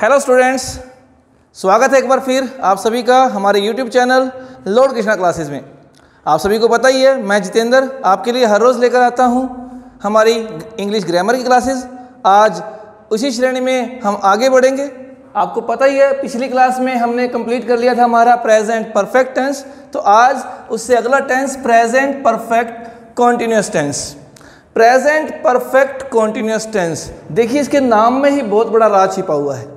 Hello students स्वागत है एक बार फिर आप सभी का हमारे YouTube channel lord Krishna classes में। आप सभी को पता ही है, मैं जितेंद्र आपके लिए हर रोज़ लेकर आता हूँ हमारी इंग्लिश ग्रामर की क्लासेस आज उसी श्रेणी में हम आगे बढ़ेंगे। आपको पता ही है, पिछली क्लास में हमने कंप्लीट कर लिया था हमारा प्रेजेंट परफेक्ट टेंस तो आज उससे अगला tense present perfect continuous tense present perfect continuous tense देखिए, इसके नाम में ही बहुत बड़ा राज छिपा हुआ है।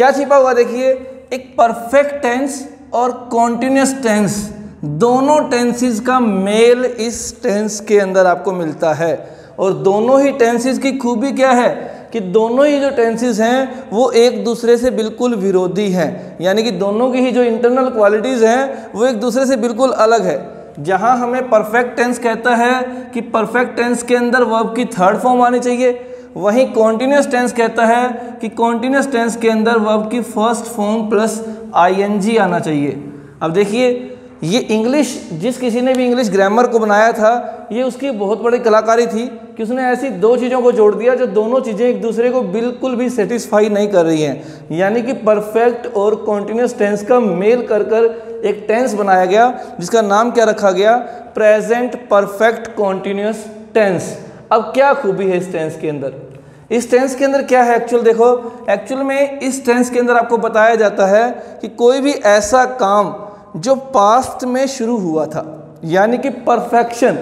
क्या छिपा हुआ देखिए? एक परफेक्ट टेंस और कॉन्टिन्यूस टेंस दोनों टेंसेस का मेल इस टेंस के अंदर आपको मिलता है। और दोनों ही टेंसेस की खूबी क्या है? कि दोनों ही जो टेंसेस हैं, वो एक दूसरे से बिल्कुल विरोधी हैं। यानी कि दोनों की ही जो इंटरनल क्वालिटीज़ हैं, वो एक दूसरे से बिल्कुल अलग है। जहाँ हमें परफेक्ट टेंस कहता है कि परफेक्ट टेंस के अंदर वर्ब की थर्ड फॉर्म आनी चाहिए। वहीं कॉन्टीन्यूस टेंस कहता है कि कॉन्टीन्यूस टेंस के अंदर वर्ब की फ़र्स्ट फॉर्म प्लस आईएनजी आना चाहिए। अब देखिए, ये इंग्लिश जिस किसी ने भी इंग्लिश ग्रामर को बनाया था, ये उसकी बहुत बड़ी कलाकारी थी कि उसने ऐसी दो चीज़ों को जोड़ दिया जो दोनों चीज़ें एक दूसरे को बिल्कुल भी सेटिस्फाई नहीं कर रही हैं। यानी कि परफेक्ट और कॉन्टीन्यूस टेंस का मेल कर कर एक टेंस बनाया गया, जिसका नाम क्या रखा गया? प्रेजेंट परफेक्ट कॉन्टीन्यूस टेंस अब क्या खूबी है इस टेंस के अंदर? इस टेंस के अंदर क्या है एक्चुअल देखो एक्चुअल में इस टेंस के अंदर आपको बताया जाता है कि कोई भी ऐसा काम जो पास्ट में शुरू हुआ था, यानी कि परफेक्शन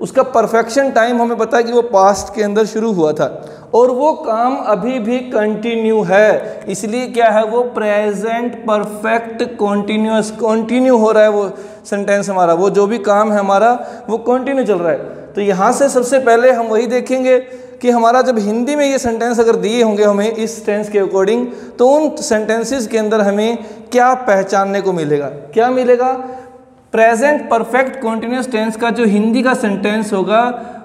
उसका परफेक्शन टाइम हमें पता है कि वो पास्ट के अंदर शुरू हुआ था, और वो काम अभी भी कंटिन्यू है। इसलिए क्या है, वो प्रेजेंट परफेक्ट कॉन्टिन्यूस कॉन्टिन्यू हो रहा है वो सेंटेंस हमारा। वो जो भी काम है हमारा, वो कंटिन्यू चल रहा है। तो यहाँ से सबसे पहले हम वही देखेंगे कि हमारा जब हिंदी में ये सेंटेंस अगर दिए होंगे हमें इस टेंस के अकॉर्डिंग तो उन सेंटेंसेस के अंदर हमें क्या पहचानने को मिलेगा? क्या मिलेगा? प्रेजेंट परफेक्ट कॉन्टिन्यूस टेंस का जो हिंदी का सेंटेंस होगा,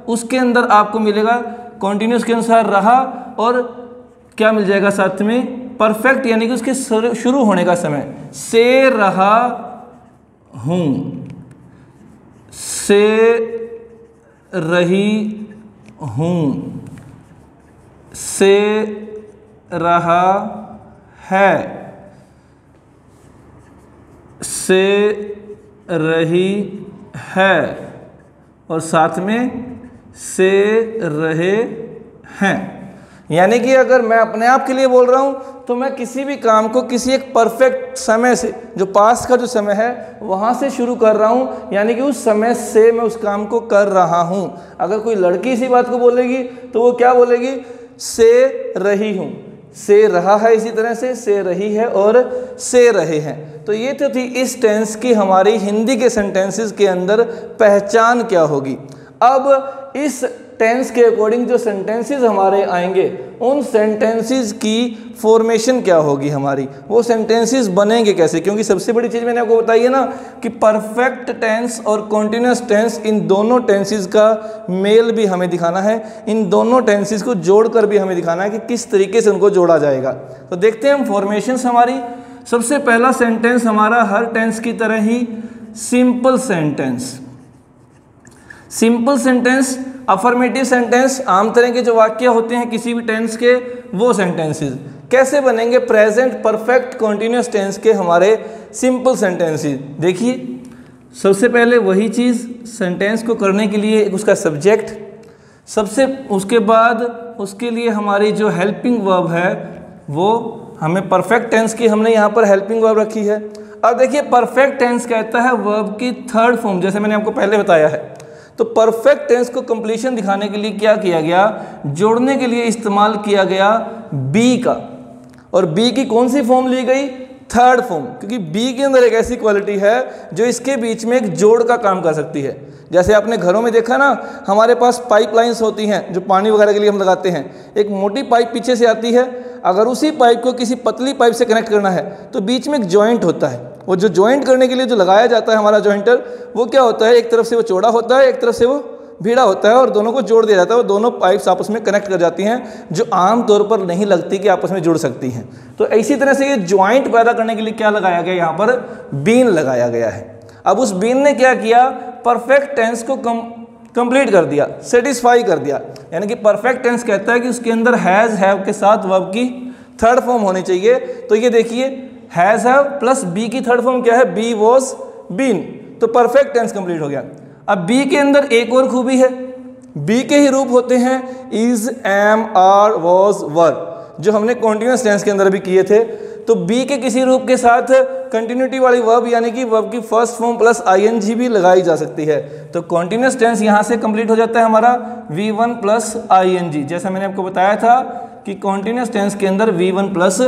उसके अंदर आपको मिलेगा कॉन्टिन्यूस के अनुसार रहा और क्या मिल जाएगा साथ में? परफेक्ट यानी कि उसके शुरू होने का समय। से रहा हूँ। से रही हूँ। से रहा है। से रही है। और साथ में से रहे हैं। यानी कि अगर मैं अपने आप के लिए बोल रहा हूँ तो मैं किसी भी काम को किसी एक परफेक्ट समय से, जो पास का जो समय है, वहाँ से शुरू कर रहा हूँ, यानी कि उस समय से मैं उस काम को कर रहा हूँ। अगर कोई लड़की इसी बात को बोलेगी तो वो क्या बोलेगी? से रही हूँ। से रहा है इसी तरह से से रही है और से रहे हैं। तो ये तो थी इस टेंस की हमारी हिंदी के सेंटेंसेस के अंदर पहचान क्या होगी। अब इस टेंस के अकॉर्डिंग जो सेंटेंसेस हमारे आएँगे, उन सेंटेंसेस की फॉर्मेशन क्या होगी हमारी? वो सेंटेंसेस बनेंगे कैसे? क्योंकि सबसे बड़ी चीज़ मैंने आपको बताई है ना कि परफेक्ट टेंस और कॉन्टिन्यूस टेंस इन दोनों टेंसेस का मेल भी हमें दिखाना है। इन दोनों टेंसेस को जोड़कर भी हमें दिखाना है कि किस तरीके से उनको जोड़ा जाएगा। तो देखते हैं हम फॉर्मेशन हमारी। सबसे पहला सेंटेंस हमारा हर टेंस की तरह ही simple sentence simple sentence affirmative sentence आम तरह के जो वाक्य होते हैं किसी भी टेंस के, वो सेंटेंसेस कैसे बनेंगे प्रेजेंट परफेक्ट कॉन्टिन्यूस टेंस के हमारे सिंपल सेंटेंसेस देखिए, सबसे पहले वही चीज़ सेंटेंस को करने के लिए एक उसका सब्जेक्ट सबसे उसके बाद उसके लिए हमारी जो हेल्पिंग वर्ब है, वो हमें परफेक्ट टेंस की हमने यहाँ पर हेल्पिंग वर्ब रखी है। अब देखिए परफेक्ट टेंस कहता है वर्ब की थर्ड फॉर्म जैसे मैंने आपको पहले बताया है। तो परफेक्ट टेंस को कंप्लीशन दिखाने के लिए क्या किया गया? जोड़ने के लिए इस्तेमाल किया गया बी का। और बी की कौन सी फॉर्म ली गई? थर्ड फॉर्म क्योंकि बी के अंदर एक ऐसी क्वालिटी है जो इसके बीच में एक जोड़ का काम कर सकती है। जैसे आपने घरों में देखा ना, हमारे पास पाइपलाइंस होती हैं जो पानी वगैरह के लिए हम लगाते हैं। एक मोटी पाइप पीछे से आती है। अगर उसी पाइप को किसी पतली पाइप से कनेक्ट करना है तो बीच में एक जॉइंट होता है। वो जो ज्वाइंट करने के लिए जो लगाया जाता है हमारा ज्वाइंटर वो क्या होता है? एक तरफ़ से वो चौड़ा होता है, एक तरफ़ से वो भीड़ा होता है और दोनों को जोड़ दिया जाता है और दोनों पाइप्स आपस में कनेक्ट कर जाती हैं, जो आम तौर पर नहीं लगती कि आपस में जुड़ सकती हैं। तो इसी तरह से ये ज्वाइंट पैदा करने के लिए क्या लगाया गया? यहाँ पर बीन लगाया गया है। अब उस बीन ने क्या किया? परफेक्ट टेंस को कम कंप्लीट कर दिया सेटिस्फाई कर दिया। यानी कि परफेक्ट टेंस कहता है कि उसके अंदर हैज़ हैव के साथ वर्ब की थर्ड फॉर्म होनी चाहिए। तो ये देखिए हैज़ हैव प्लस बी की थर्ड फॉर्म क्या है? बी वॉज़ बीन तो परफेक्ट टेंस कंप्लीट हो गया। अब बी के अंदर एक और खूबी है। बी के ही रूप होते हैं is am are was were जो हमने कॉन्टिन्यूस टेंस के अंदर भी किए थे। तो बी के किसी रूप के साथ कंटिन्यूटी वाली वर्ब यानी कि वर्ब की फ़र्स्ट फॉर्म प्लस आईएनजी भी लगाई जा सकती है। तो कॉन्टिन्यूस टेंस यहाँ से कंप्लीट हो जाता है हमारा वी वन प्लस आईएनजी जैसा मैंने आपको बताया था कि कॉन्टिन्यूस टेंस के अंदर वी वन प्लस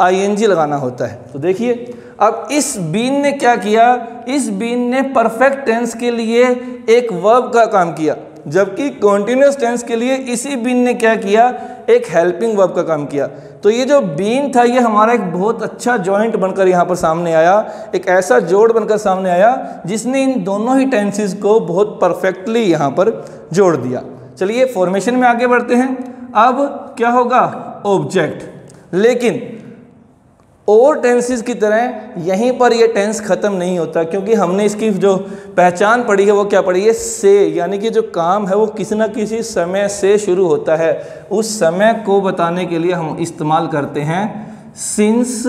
आईएनजी लगाना होता है। तो देखिए, अब इस बीन ने क्या किया? इस बीन ने परफेक्ट टेंस के लिए एक वर्ब का काम किया, जबकि कॉन्टिन्यूस टेंस के लिए इसी बीन ने क्या किया? एक हेल्पिंग वर्ब का काम किया। तो ये जो बीन था, ये हमारा एक बहुत अच्छा जॉइंट बनकर यहाँ पर सामने आया, एक ऐसा जोड़ बनकर सामने आया, जिसने इन दोनों ही टेंसेस को बहुत परफेक्टली यहाँ पर जोड़ दिया। चलिए फॉर्मेशन में आगे बढ़ते हैं। अब क्या होगा? ऑब्जेक्ट लेकिन और टेंसेस की तरह यहीं पर ये टेंस ख़त्म नहीं होता, क्योंकि हमने इसकी जो पहचान पड़ी है वो क्या पड़ी है? से, यानी कि जो काम है वो किसी ना किसी समय से शुरू होता है। उस समय को बताने के लिए हम इस्तेमाल करते हैं सिंस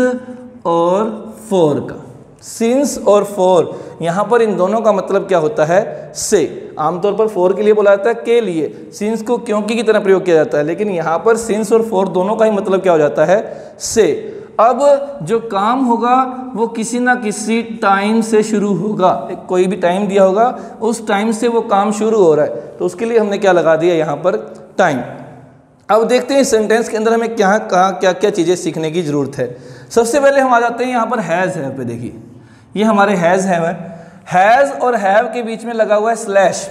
और फोर का। सिंस और फोर यहाँ पर इन दोनों का मतलब क्या होता है? से। आमतौर पर फोर के लिए बोला जाता है के लिए। सिंस को क्योंकि की तरह प्रयोग किया जाता है, लेकिन यहाँ पर सिंस और फोर दोनों का ही मतलब क्या हो जाता है? से। अब जो काम होगा, वो किसी ना किसी टाइम से शुरू होगा। कोई भी टाइम दिया होगा, उस टाइम से वो काम शुरू हो रहा है। तो उसके लिए हमने क्या लगा दिया यहाँ पर? टाइम अब देखते हैं इस सेंटेंस के अंदर हमें क्या, कहा क्या क्या चीज़ें सीखने की ज़रूरत है। सबसे पहले हम आ जाते हैं यहाँ पर हैज़ है पे, देखिए। ये हमारे हैज़ है। हैज़ और हैव के बीच में लगा हुआ है स्लैश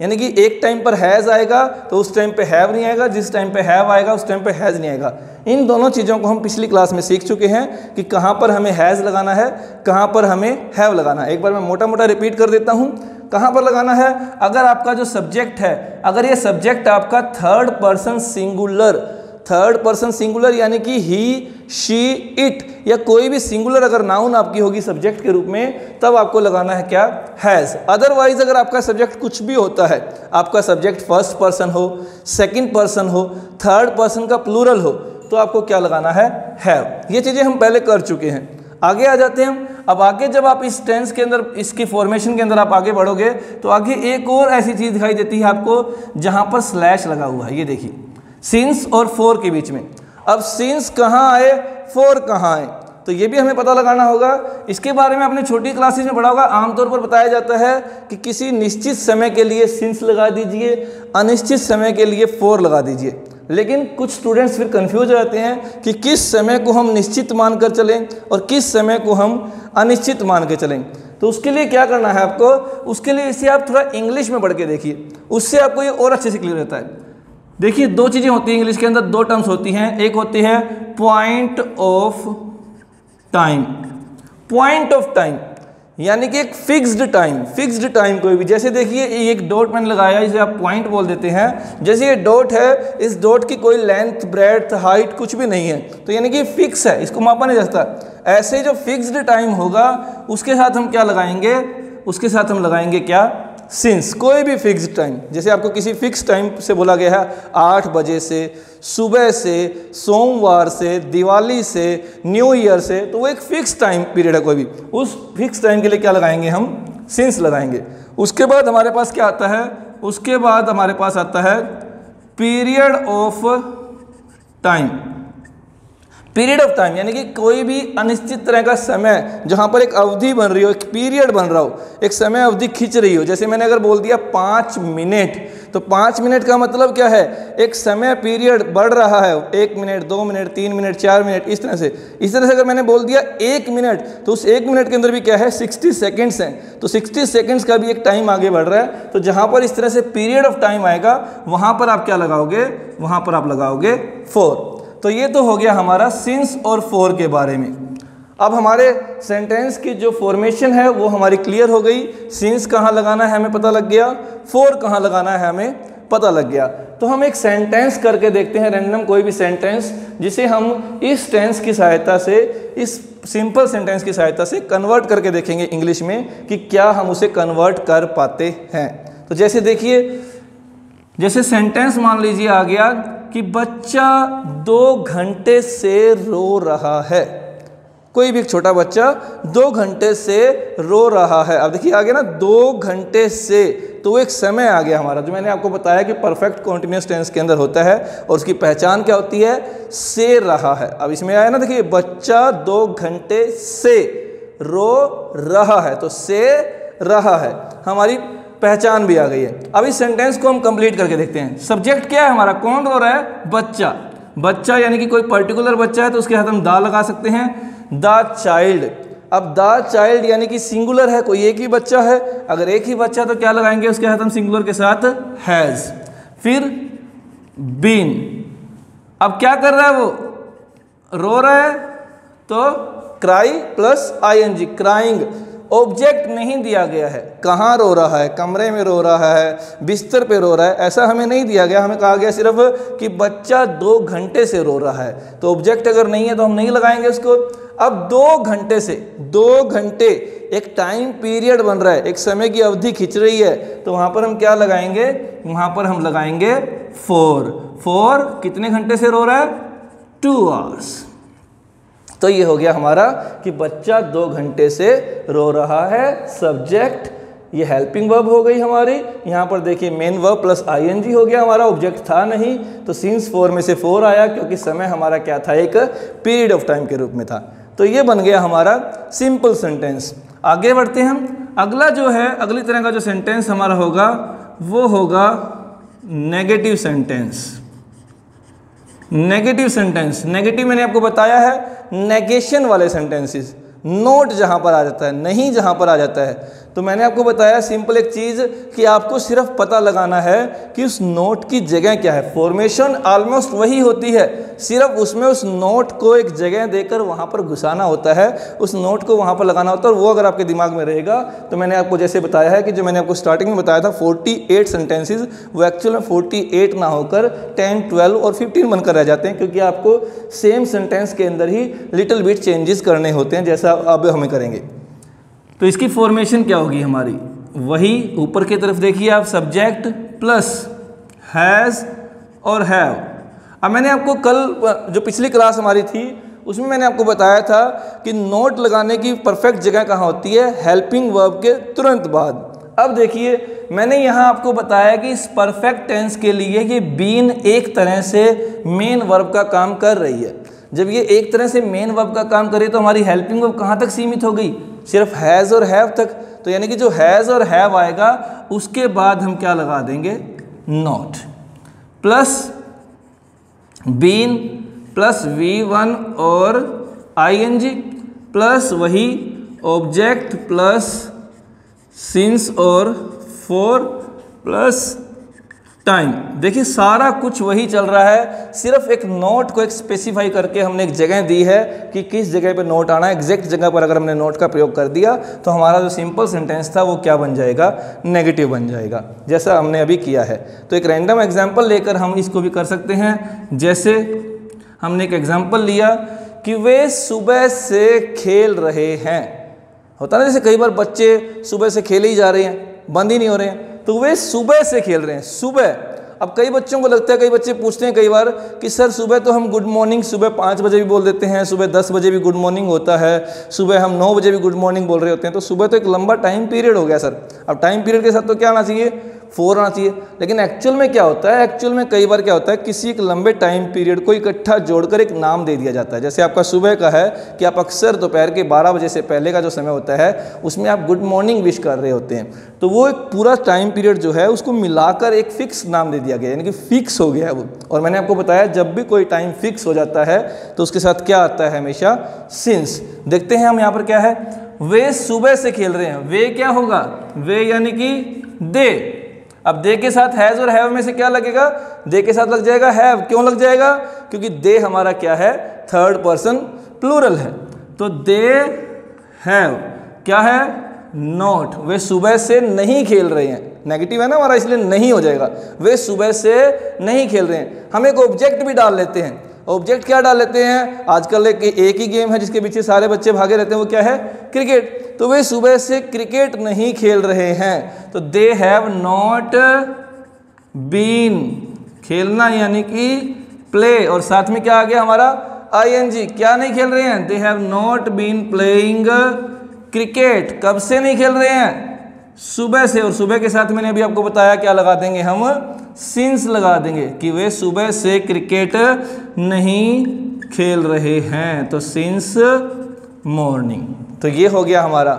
यानी कि एक टाइम पर हैज़ आएगा तो उस टाइम पे हैव नहीं आएगा, जिस टाइम पे हैव आएगा, उस टाइम पे हैज़ नहीं आएगा। इन दोनों चीज़ों को हम पिछली क्लास में सीख चुके हैं कि कहाँ पर हमें हैज़ लगाना है, कहाँ पर हमें हैव लगाना है। एक बार मैं मोटा मोटा रिपीट कर देता हूँ। कहाँ पर लगाना है? अगर आपका जो सब्जेक्ट है, अगर ये सब्जेक्ट आपका third person singular third person singular यानी कि ही शी इट या कोई भी सिंगुलर अगर नाउन आपकी होगी सब्जेक्ट के रूप में, तब आपको लगाना है क्या? हैज़ अदरवाइज़ अगर आपका सब्जेक्ट कुछ भी होता है, आपका सब्जेक्ट फ़र्स्ट पर्सन हो सेकंड पर्सन हो थर्ड पर्सन का प्लूरल हो तो आपको क्या लगाना है? हैव ये चीज़ें हम पहले कर चुके हैं। आगे आ जाते हैं हम। अब आगे जब आप इस टेंस के अंदर, इसकी फॉर्मेशन के अंदर आप आगे बढ़ोगे तो आगे एक और ऐसी चीज़ दिखाई देती है आपको, जहाँ पर स्लैश लगा हुआ है। ये देखिए। सिंस और फोर के बीच में। अब सिंस कहाँ आए? फोर कहाँ आए? तो ये भी हमें पता लगाना होगा। इसके बारे में अपने छोटी क्लासेस में पढ़ा होगा। आमतौर पर बताया जाता है कि किसी निश्चित समय के लिए सिंस लगा दीजिए, अनिश्चित समय के लिए फोर लगा दीजिए। लेकिन कुछ स्टूडेंट्स फिर कंफ्यूज रहते हैं कि किस समय को हम निश्चित मानकर चलें और किस समय को हम अनिश्चित मान के चलें। तो उसके लिए क्या करना है आपको? उसके लिए इसे आप थोड़ा इंग्लिश में पढ़ के देखिए। उससे आपको ये और अच्छे से क्लियर रहता है। देखिए, दो चीज़ें होती हैं इंग्लिश के अंदर, दो टर्म्स होती हैं। एक होती है point of time point of time यानी कि एक फिक्स्ड टाइम फिक्स्ड टाइम कोई भी। जैसे देखिए एक डॉट मैंने लगाया, इसे आप पॉइंट बोल देते हैं। जैसे ये डॉट है, इस डॉट की कोई लेंथ ब्रेथ हाइट कुछ भी नहीं है। तो यानी कि फिक्स है, इसको मापा नहीं जा सकता। ऐसे जो फिक्स्ड टाइम होगा, उसके साथ हम क्या लगाएँगे? उसके साथ हम लगाएँगे क्या? सिंस कोई भी फिक्स टाइम जैसे आपको किसी फिक्स टाइम से बोला गया है, आठ बजे से, सुबह से, सोमवार से, दिवाली से न्यू ईयर से तो वो एक फिक्स टाइम पीरियड है कोई भी। उस फिक्स टाइम के लिए क्या लगाएँगे हम? सिंस लगाएँगे। उसके बाद हमारे पास क्या आता है? उसके बाद हमारे पास आता है period of time period of time, यानी कि कोई भी अनिश्चित तरह का समय जहाँ पर एक अवधि बन रही हो, एक पीरियड बन रहा हो, एक समय अवधि खींच रही हो। जैसे मैंने अगर बोल दिया पाँच मिनट तो पाँच मिनट का मतलब क्या है? एक समय पीरियड बढ़ रहा है, एक मिनट, दो मिनट, तीन मिनट, चार मिनट, इस तरह से। इस तरह से अगर मैंने बोल दिया एक मिनट तो उस एक मिनट के अंदर भी क्या है? सिक्सटी सेकेंड्स हैं। तो सिक्सटी सेकेंड्स का भी एक टाइम आगे बढ़ रहा है। तो जहाँ पर इस तरह से पीरियड ऑफ़ टाइम आएगा, वहाँ पर आप क्या लगाओगे? वहाँ पर आप लगाओगे फोर। तो ये तो हो गया हमारा सिंस और फोर के बारे में। अब हमारे सेंटेंस की जो फॉर्मेशन है, वो हमारी क्लियर हो गई। सिंस कहाँ लगाना है हमें पता लग गया? फोर कहाँ लगाना है हमें पता लग गया। तो हम एक सेंटेंस करके देखते हैं रैंडम कोई भी सेंटेंस जिसे हम इस टेंस की सहायता से, इस सिंपल सेंटेंस की सहायता से कन्वर्ट करके देखेंगे इंग्लिश में कि क्या हम उसे कन्वर्ट कर पाते हैं। तो जैसे देखिए, जैसे सेंटेंस मान लीजिए आ गया कि बच्चा दो घंटे से रो रहा है। कोई भी एक छोटा बच्चा दो घंटे से रो रहा है। अब देखिए आगे ना, दो घंटे से तो एक समय आ गया हमारा, जो मैंने आपको बताया कि परफेक्ट कॉन्टिन्यूस टेंस के अंदर होता है और उसकी पहचान क्या होती है? से रहा है। अब इसमें आया ना, देखिए, बच्चा दो घंटे से रो रहा है तो से रहा है। हमारी पहचान भी आ गई है। अब इस सेंटेंस को हम कंप्लीट करके देखते हैं। सब्जेक्ट क्या है हमारा? कौन रो रहा है? बच्चा। बच्चा यानी कि कोई पर्टिकुलर बच्चा है तो उसके साथ हम दा लगा सकते हैं। द चाइल्ड अब द चाइल्ड यानी कि सिंगुलर है, कोई एक ही बच्चा है। अगर एक ही बच्चा तो क्या लगाएँगे? उसके साथ हम सिंगुलर के साथ हैज़ फिर बीन अब क्या कर रहा है वो? रो रहा है तो cry plus I N G crying object नहीं दिया गया है। कहाँ रो रहा है? कमरे में रो रहा है, बिस्तर पे रो रहा है, ऐसा हमें नहीं दिया गया। हमें कहा गया सिर्फ़ कि बच्चा दो घंटे से रो रहा है। तो ऑब्जेक्ट अगर नहीं है तो हम नहीं लगाएँगे उसको। अब दो घंटे से, दो घंटे, एक टाइम पीरियड बन रहा है, एक समय की अवधि खिंच रही है तो वहाँ पर हम क्या लगाएँगे? वहाँ पर हम लगाएँगे फोर। फोर कितने घंटे से रो रहा है? Two hours. तो ये हो गया हमारा कि बच्चा दो घंटे से रो रहा है सब्जेक्ट ये हेल्पिंग वर्ब हो गई हमारी। यहाँ पर देखिए मेन वर्ब प्लस आईएनजी हो गया हमारा ऑब्जेक्ट था नहीं। तो सीन्स फोर में से फोर आया, क्योंकि समय हमारा क्या था, एक पीरियड ऑफ़ टाइम के रूप में था। तो ये बन गया हमारा सिंपल सेंटेंस आगे बढ़ते हैं हम। अगला जो है, अगली तरह का जो सेंटेंस हमारा होगा, वो होगा negative sentence negative sentence negative मैंने आपको बताया है नेगेशन वाले सेंटेंसेस नोट जहाँ पर आ जाता है, नहीं जहाँ पर आ जाता है तो मैंने आपको बताया सिंपल एक चीज़ कि आपको सिर्फ़ पता लगाना है कि उस नोट की जगह क्या है। फॉर्मेशन ऑलमोस्ट वही होती है। सिर्फ़ उसमें उस नोट को एक जगह देकर वहाँ पर घुसाना होता है। उस नोट को वहाँ पर लगाना होता है और वो अगर आपके दिमाग में रहेगा तो मैंने आपको जैसे बताया है कि जो मैंने आपको स्टार्टिंग में बताया था फोर्टी एट वो एक्चुअल में फोर्टी एट ना होकर टेन ट्वेल्व और फिफ्टीन बनकर रह जाते हैं, क्योंकि आपको सेम सेंटेंस के अंदर ही लिटिल बिट चेंजेस करने होते हैं, जैसा अब हमें करेंगे। तो इसकी फॉर्मेशन क्या होगी हमारी? वही ऊपर की तरफ़ देखिए आप सब्जेक्ट प्लस हैज़ और हैव अब मैंने आपको कल, जो पिछली क्लास हमारी थी, उसमें मैंने आपको बताया था कि नोट लगाने की परफेक्ट जगह कहाँ होती है? हेल्पिंग वर्ब के तुरंत बाद. अब देखिए, मैंने यहाँ आपको बताया कि इस परफेक्ट टेंस के लिए ये बीन एक तरह से मेन वर्ब का काम कर रही है. जब ये एक तरह से मेन वर्ब का काम करे तो हमारी हेल्पिंग वर्ब कहाँ तक सीमित हो गई? सिर्फ़ हैज़ और हैव तक तो यानी कि जो हैज़ और हैव आएगा, उसके बाद हम क्या लगा देंगे? Not plus been plus V one और आई एन जी प्लस वही ऑब्जेक्ट प्लस सिंस और फोर प्लस टाइम देखिए, सारा कुछ वही चल रहा है। सिर्फ़ एक नोट को एक स्पेसिफाई करके हमने एक जगह दी है कि किस जगह पे नोट आना है। एग्जैक्ट जगह पर अगर हमने नोट का प्रयोग कर दिया तो हमारा जो सिंपल सेंटेंस था, वो क्या बन जाएगा? नेगेटिव बन जाएगा, जैसा हमने अभी किया है। तो एक रैंडम एग्ज़ाम्पल लेकर हम इसको भी कर सकते हैं। जैसे हमने एक एग्ज़ाम्पल लिया कि वे सुबह से खेल रहे हैं। होता ना, जैसे कई बार बच्चे सुबह से खेले ही जा रहे हैं, बंद ही नहीं हो रहे हैं। तो वे सुबह से खेल रहे हैं, सुबह। अब कई बच्चों को लगता है, कई बच्चे पूछते हैं कई बार कि, सर, सुबह तो हम गुड मॉर्निंग सुबह पाँच बजे भी बोल देते हैं, सुबह दस बजे भी गुड मॉर्निंग होता है, सुबह हम नौ बजे भी गुड मॉर्निंग बोल रहे होते हैं। तो सुबह तो एक लंबा टाइम पीरियड हो गया, सर। अब टाइम पीरियड के साथ तो क्या आना चाहिए? फोर आना चाहिए। लेकिन एक्चुअल में क्या होता है एक्चुअल में कई बार क्या होता है, किसी एक लंबे टाइम पीरियड को इकट्ठा जोड़कर एक नाम दे दिया जाता है। जैसे आपका सुबह का है कि आप अक्सर दोपहर के 12 बजे से पहले का जो समय होता है, उसमें आप गुड मॉर्निंग विश कर रहे होते हैं। तो वो एक पूरा टाइम पीरियड जो है, उसको मिलाकर एक फिक्स नाम दे दिया गया, यानी कि फिक्स हो गया है वो। और मैंने आपको बताया, जब भी कोई टाइम फिक्स हो जाता है तो उसके साथ क्या आता है हमेशा? सिंस देखते हैं हम यहाँ पर क्या है। वे सुबह से खेल रहे हैं। वे क्या होगा? वे यानी कि दे। अब दे के साथ हैज़ और हैव में से क्या लगेगा? दे के साथ लग जाएगा हैव क्यों लग जाएगा? क्योंकि दे हमारा क्या है? थर्ड पर्सन प्लूरल है। तो दे हैव क्या है? नॉट वे सुबह से नहीं खेल रहे हैं। नेगेटिव है ना हमारा, इसलिए नहीं हो जाएगा। वे सुबह से नहीं खेल रहे हैं। हम एक ऑब्जेक्ट भी डाल लेते हैं। ऑब्जेक्ट क्या डाल लेते हैं? आजकल एक एक ही गेम है जिसके पीछे सारे बच्चे भागे रहते हैं, वो क्या है? क्रिकेट तो वे सुबह से क्रिकेट नहीं खेल रहे हैं। तो दे हैव नॉट बीन खेलना यानी कि प्ले और साथ में क्या आ गया हमारा? आई क्या नहीं खेल रहे हैं? They have not been playing cricket कब से नहीं खेल रहे हैं? सुबह से और सुबह के साथ मैंने अभी आपको बताया क्या लगा देंगे हम? सिंस लगा देंगे कि वे सुबह से क्रिकेट नहीं खेल रहे हैं। तो सिंस मॉर्निंग तो ये हो गया हमारा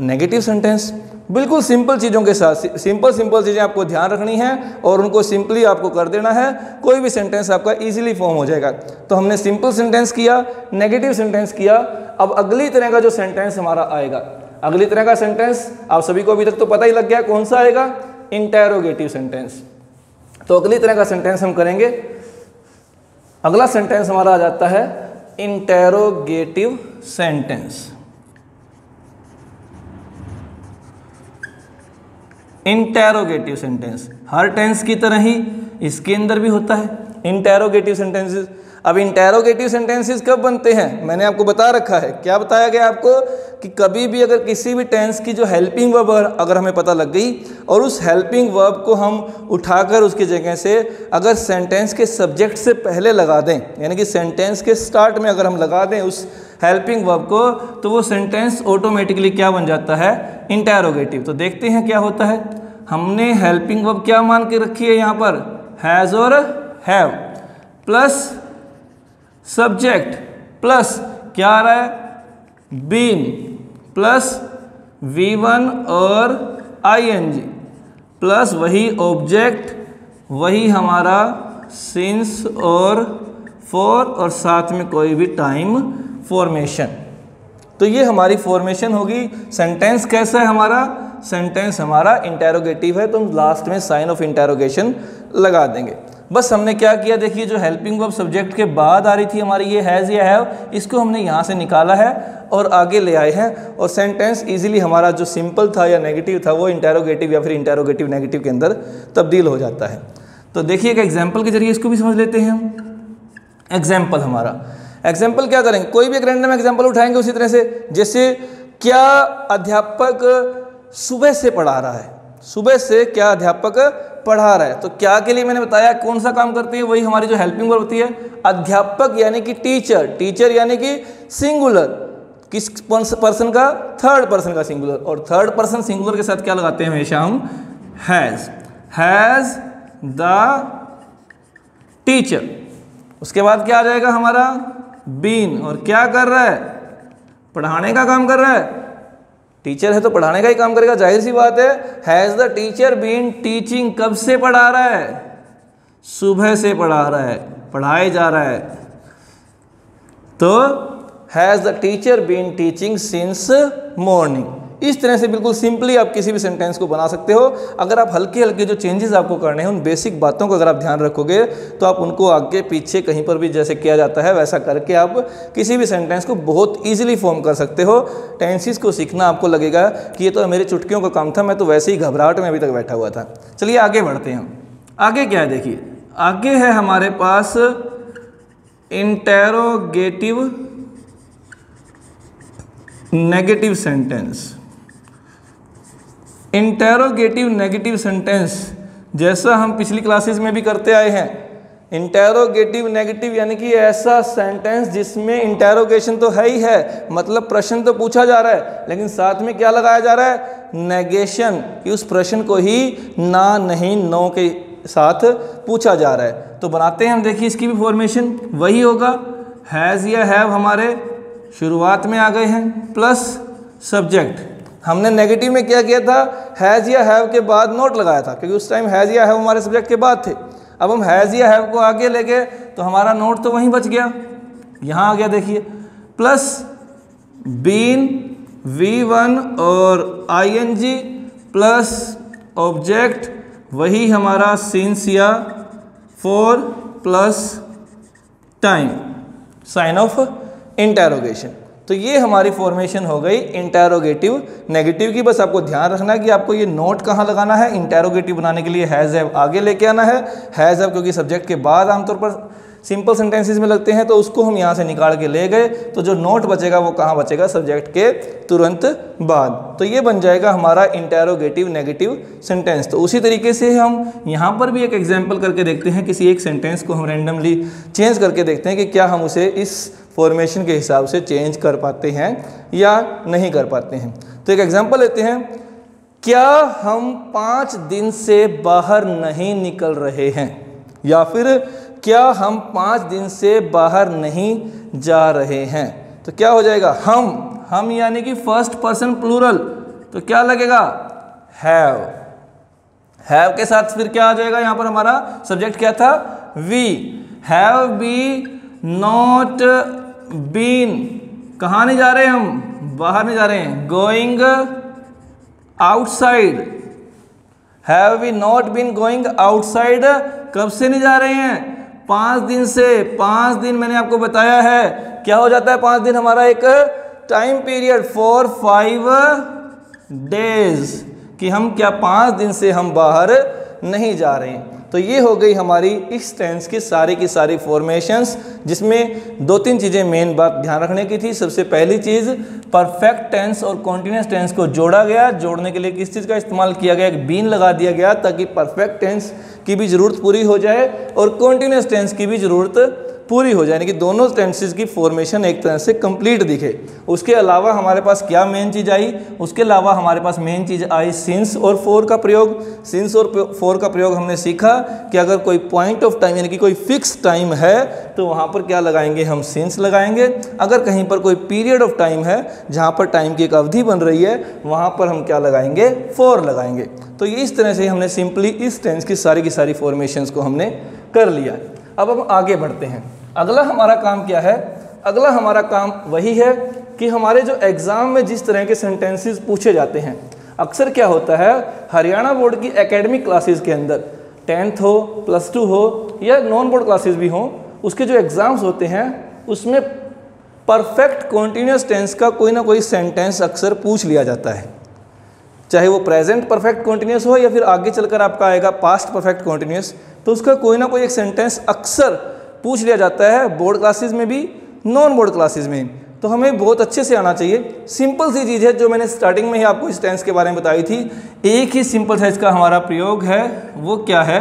नेगेटिव सेंटेंस बिल्कुल सिंपल चीज़ों के साथ सिंपल सिंपल चीज़ें आपको ध्यान रखनी है और उनको सिंपली आपको कर देना है। कोई भी सेंटेंस आपका इजीली फॉर्म हो जाएगा। तो हमने सिंपल सेंटेंस किया नेगेटिव सेंटेंस किया। अब अगली तरह का जो सेंटेंस हमारा आएगा अगली तरह का सेंटेंस आप सभी को अभी तक तो पता ही लग गया कौन सा आएगा? इंटेरोगेटिव सेंटेंस तो अगली तरह का सेंटेंस हम करेंगे। अगला सेंटेंस हमारा आ जाता है इंटेरोगेटिव सेंटेंस इंटेरोगेटिव सेंटेंस हर टेंस की तरह ही इसके अंदर भी होता है। इंटेरोगेटिव सेंटेंसेस अब इंटेरोगेटिव सेंटेंसेस कब बनते हैं? मैंने आपको बता रखा है। क्या बताया गया आपको? कि कभी भी अगर किसी भी टेंस की जो हेल्पिंग वर्ब अगर हमें पता लग गई, और उस हेल्पिंग वर्ब को हम उठाकर उसकी जगह से अगर सेंटेंस के सब्जेक्ट से पहले लगा दें, यानी कि सेंटेंस के स्टार्ट में अगर हम लगा दें उस हेल्पिंग वर्ब को तो वो सेंटेंस ऑटोमेटिकली क्या बन जाता है? इंटेरोगेटिव तो देखते हैं क्या होता है। हमने हेल्पिंग वर्ब क्या मान के रखी है यहाँ पर? हैज़ और हैव प्लस सब्जेक्ट प्लस क्या आ रहा है? बीन प्लस वी वन और आई एन जी। प्लस वही ऑब्जेक्ट, वही हमारा सिंस और फॉर और साथ में कोई भी टाइम फॉर्मेशन तो ये हमारी फॉर्मेशन होगी। सेंटेंस कैसा है हमारा? सेंटेंस हमारा इंटेरोगेटिव है तो हम लास्ट में साइन ऑफ़ इंटेरोगेशन लगा देंगे। बस हमने क्या किया, देखिए जो हेल्पिंग वर्ब सब्जेक्ट के बाद आ रही थी हमारी, ये हैज़ या हैव इसको हमने यहाँ से निकाला है और आगे ले आए हैं। और सेंटेंस इजीली हमारा जो सिंपल था या नेगेटिव था, वो इंटेरोगेटिव या फिर इंटेरोगेटिव नेगेटिव के अंदर तब्दील हो जाता है। तो देखिए एक एग्ज़ाम्पल के ज़रिए इसको भी समझ लेते हैं हम। एग्ज़ाम्पल हमारा। एग्ज़ाम्पल क्या करेंगे कोई भी एक रैंडम एग्ज़ाम्पल उठाएँगे उसी तरह से, जैसे क्या अध्यापक सुबह से पढ़ा रहा है? सुबह से क्या अध्यापक पढ़ा रहा है? तो क्या के लिए मैंने बताया? कौन सा काम करती है? वही हमारी जो हेल्पिंग वर्ब होती है। अध्यापक यानी कि टीचर टीचर यानी कि सिंगुलर किस पर्सन का? थर्ड पर्सन का सिंगुलर और थर्ड पर्सन सिंगुलर के साथ क्या लगाते हैं हमेशा हम? हैज़ हैज़ द टीचर उसके बाद क्या आ जाएगा हमारा? बीन और क्या कर रहा है? पढ़ाने का काम कर रहा है। टीचर है तो पढ़ाने का ही काम करेगा, ज़ाहिर सी बात है has the teacher been teaching कब से पढ़ा रहा है? सुबह से पढ़ा रहा है, पढ़ाए जा रहा है। तो has the teacher been teaching since morning इस तरह से बिल्कुल सिंपली आप किसी भी सेंटेंस को बना सकते हो। अगर आप हल्के हल्के जो चेंजेस आपको करने हैं, उन बेसिक बातों को अगर आप ध्यान रखोगे तो आप उनको आगे पीछे कहीं पर भी जैसे किया जाता है, वैसा करके आप किसी भी सेंटेंस को बहुत ईजिली फॉर्म कर सकते हो। टेंसिस को सीखना आपको लगेगा कि ये तो मेरे चुटकियों का काम था, मैं तो वैसे ही घबराहट में अभी तक बैठा हुआ था। चलिए आगे बढ़ते हैं। आगे क्या है देखिए? आगे है हमारे पास interrogative negative sentence interrogative negative sentence, जैसा हम पिछली क्लासेस में भी करते आए हैं। इंटेरोगेटिव नेगेटिव यानी कि ऐसा सेंटेंस जिसमें इंटेरोगेशन तो है ही है मतलब प्रश्न तो पूछा जा रहा है, लेकिन साथ में क्या लगाया जा रहा है? नेगेशन, कि उस प्रश्न को ही ना नहीं नो के साथ पूछा जा रहा है। तो बनाते हैं हम, देखिए इसकी भी फॉर्मेशन वही होगा। हैज़ या हैव हमारे शुरुआत में आ गए हैं प्लस सब्जेक्ट हमने नेगेटिव में क्या किया था? हैज़ या हैव के बाद नोट लगाया था, क्योंकि उस टाइम हैज़ या हैव हमारे सब्जेक्ट के बाद थे। अब हम हैज़ या हैव को आगे ले गए तो हमारा नोट तो वहीं बच गया। यहाँ आ गया देखिए। प्लस बीन वी वन और I N G plus object वही हमारा सीन्स या for plus time sign of interrogation तो ये हमारी फॉर्मेशन हो गई इंटेरोगेटिव नेगेटिव की बस आपको ध्यान रखना है कि आपको ये नोट कहाँ लगाना है? इंटेरोगेटिव बनाने के लिए हैज़ हैव आगे लेके आना है. हैज़ हैव क्योंकि सब्जेक्ट के बाद आमतौर पर सिंपल सेंटेंसेस में लगते हैं तो उसको हम यहाँ से निकाल के ले गए तो जो नोट बचेगा वो कहाँ बचेगा सब्जेक्ट के तुरंत बाद। तो ये बन जाएगा हमारा इंटेरोगेटिव नेगेटिव सेंटेंस तो उसी तरीके से हम यहाँ पर भी एक एग्ज़ाम्पल करके देखते हैं, किसी एक सेंटेंस को हम रेंडमली चेंज करके देखते हैं कि क्या हम उसे इस फॉर्मेशन के हिसाब से चेंज कर पाते हैं या नहीं कर पाते हैं। तो एक एग्ज़ाम्पल लेते हैं, क्या हम पाँच दिन से बाहर नहीं निकल रहे हैं? या फिर क्या हम पाँच दिन से बाहर नहीं जा रहे हैं? तो क्या हो जाएगा? हम हम यानी कि फ़र्स्ट पर्सन प्लूरल तो क्या लगेगा? हैव हैव के साथ फिर क्या आ जाएगा? यहाँ पर हमारा सब्जेक्ट क्या था? We have be not been कहाँ नहीं जा रहे हम? बाहर नहीं जा रहे हैं। Going outside have we not been going outside कब से नहीं जा रहे हैं? पाँच दिन से, पाँच दिन मैंने आपको बताया है। क्या हो जाता है पाँच दिन? हमारा एक time period four five days कि हम क्या पाँच दिन से हम बाहर नहीं जा रहे हैं। तो ये हो गई हमारी इस टेंस की सारी की सारी फॉर्मेशंस जिसमें दो तीन चीज़ें मेन बात ध्यान रखने की थी। सबसे पहली चीज़ परफेक्ट टेंस और कॉन्टीन्यूस टेंस को जोड़ा गया। जोड़ने के लिए किस चीज़ का इस्तेमाल किया गया? एक बीन लगा दिया गया ताकि परफेक्ट टेंस की भी ज़रूरत पूरी हो जाए और कॉन्टीन्यूस टेंस की भी ज़रूरत पूरी हो जाए, यानी कि दोनों टेंसेज की फॉर्मेशन एक तरह से कंप्लीट दिखे। उसके अलावा हमारे पास क्या मेन चीज़ आई? उसके अलावा हमारे पास मेन चीज़ आई सिंस और फोर का प्रयोग। सिंस और फोर का प्रयोग हमने सीखा कि अगर कोई पॉइंट ऑफ़ टाइम यानी कि कोई फिक्स टाइम है तो वहाँ पर क्या लगाएँगे हम? सिंस लगाएँगे। अगर कहीं पर कोई पीरियड ऑफ़ टाइम है, जहाँ पर टाइम की एक अवधि बन रही है, वहाँ पर हम क्या लगाएँगे? फोर लगाएँगे। तो ये इस तरह से हमने सिंपली इस टेंस की सारी की सारी फॉर्मेशंस को हमने कर लिया। अब हम आगे बढ़ते हैं। अगला हमारा काम क्या है? अगला हमारा काम वही है कि हमारे जो एग्ज़ाम में जिस तरह के सेंटेंसेस पूछे जाते हैं, अक्सर क्या होता है? हरियाणा बोर्ड की एकेडमिक क्लासेस के अंदर टेंथ हो प्लस टू हो, या नॉन बोर्ड क्लासेस भी हों, उसके जो एग्ज़ाम्स होते हैं, उसमें परफेक्ट कॉन्टीन्यूस टेंस का कोई ना कोई सेंटेंस अक्सर पूछ लिया जाता है। चाहे वो प्रेजेंट परफेक्ट कॉन्टीन्यूस हो या फिर आगे चलकर आपका आएगा पास्ट परफेक्ट कॉन्टीन्यूस तो उसका कोई ना कोई एक सेंटेंस अक्सर पूछ लिया जाता है बोर्ड क्लासेस में भी नॉन बोर्ड क्लासेस में। तो हमें बहुत अच्छे से आना चाहिए। सिंपल सी चीज़ है जो मैंने स्टार्टिंग में ही आपको इस टेंस के बारे में बताई थी। एक ही सिंपल साइज़ का हमारा प्रयोग है, वो क्या है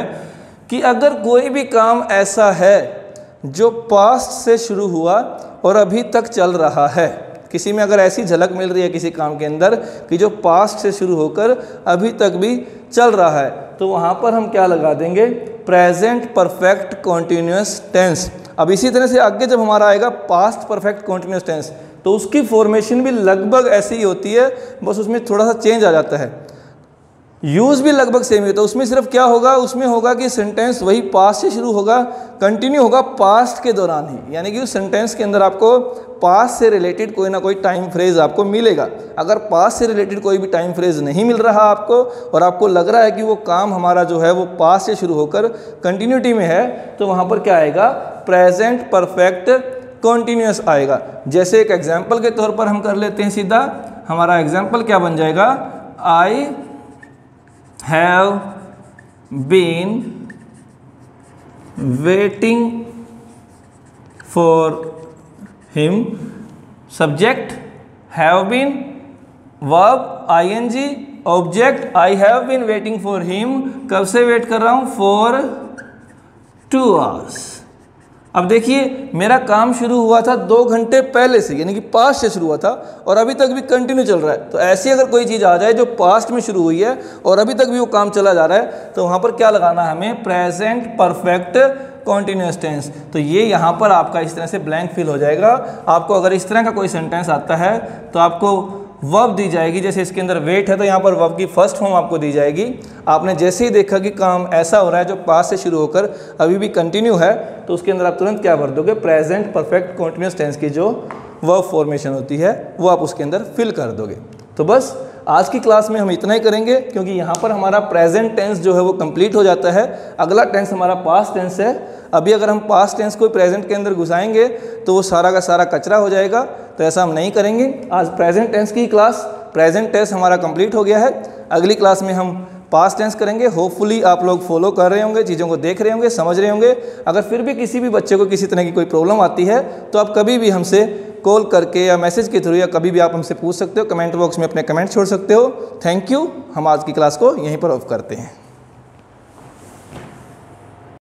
कि अगर कोई भी काम ऐसा है जो पास्ट से शुरू हुआ और अभी तक चल रहा है, किसी में अगर ऐसी झलक मिल रही है किसी काम के अंदर कि जो पास्ट से शुरू होकर अभी तक भी चल रहा है तो वहाँ पर हम क्या लगा देंगे? प्रेजेंट परफेक्ट कॉन्टीन्यूस टेंस अब इसी तरह से आगे जब हमारा आएगा पास्ट परफेक्ट कॉन्टीन्यूस टेंस तो उसकी फॉर्मेशन भी लगभग ऐसी ही होती है, बस उसमें थोड़ा सा चेंज आ जाता है। यूज़ भी लगभग सेम ही होता है। उसमें सिर्फ़ क्या होगा? उसमें होगा कि सेंटेंस वही पास्ट से शुरू होगा कंटिन्यू होगा पास्ट के दौरान ही। यानी कि उस सेंटेंस के अंदर आपको पास्ट से रिलेटेड कोई ना कोई टाइम फ्रेज आपको मिलेगा। अगर पास्ट से रिलेटेड कोई भी टाइम फ्रेज नहीं मिल रहा आपको, और आपको लग रहा है कि वो काम हमारा जो है वो पास्ट से शुरू होकर कंटिन्यूटी में है तो वहाँ पर क्या आएगा? प्रेजेंट परफेक्ट कॉन्टीन्यूस आएगा। जैसे एक एग्ज़ाम्पल के तौर पर हम कर लेते हैं सीधा। हमारा एग्ज़ाम्पल क्या बन जाएगा? आई have been waiting for him subject have been verb ing object i have been waiting for him कब से वेट कर रहा हूँ for two hours अब देखिए, मेरा काम शुरू हुआ था दो घंटे पहले से, यानी कि पास्ट से शुरू हुआ था, और अभी तक भी कंटिन्यू चल रहा है। तो ऐसी अगर कोई चीज़ आ जाए जो पास्ट में शुरू हुई है, और अभी तक भी वो काम चला जा रहा है तो वहाँ पर क्या लगाना है हमें? प्रेजेंट परफेक्ट कॉन्टीन्यूस टेंस तो ये यहाँ पर आपका इस तरह से ब्लैंक फिल हो जाएगा। आपको अगर इस तरह का कोई सेंटेंस आता है तो आपको वब दी जाएगी। जैसे इसके अंदर वेट है तो यहाँ पर वब की फ़र्स्ट फॉर्म आपको दी जाएगी। आपने जैसे ही देखा कि काम ऐसा हो रहा है, जो पास से शुरू होकर अभी भी कंटिन्यू है तो उसके अंदर आप तुरंत क्या भर दोगे? प्रेजेंट परफेक्ट कॉन्टिन्यूस टेंस की जो वर्ब फॉर्मेशन होती है, वो आप उसके अंदर फिल कर दोगे। तो बस, आज की क्लास में हम इतना ही करेंगे, क्योंकि यहाँ पर हमारा प्रेजेंट टेंस जो है, वो कंप्लीट हो जाता है। अगला टेंस हमारा पास्ट टेंस है अभी अगर हम पास्ट टेंस को प्रेजेंट के अंदर घुसाएँगे तो वो सारा का सारा कचरा हो जाएगा। तो ऐसा हम नहीं करेंगे। आज प्रेजेंट टेंस की क्लास प्रेजेंट टेंस हमारा कंप्लीट हो गया है। अगली क्लास में हम पास टेंस करेंगे। होपफुली आप लोग फॉलो कर रहे होंगे, चीज़ों को देख रहे होंगे, समझ रहे होंगे। अगर फिर भी किसी भी बच्चे को किसी तरह की कोई प्रॉब्लम आती है तो आप कभी भी हमसे कॉल करके या मैसेज के थ्रू या कभी भी आप हमसे पूछ सकते हो। कमेंट बॉक्स में अपने कमेंट छोड़ सकते हो। थैंक यू हम आज की क्लास को यहीं पर ऑफ़ करते हैं।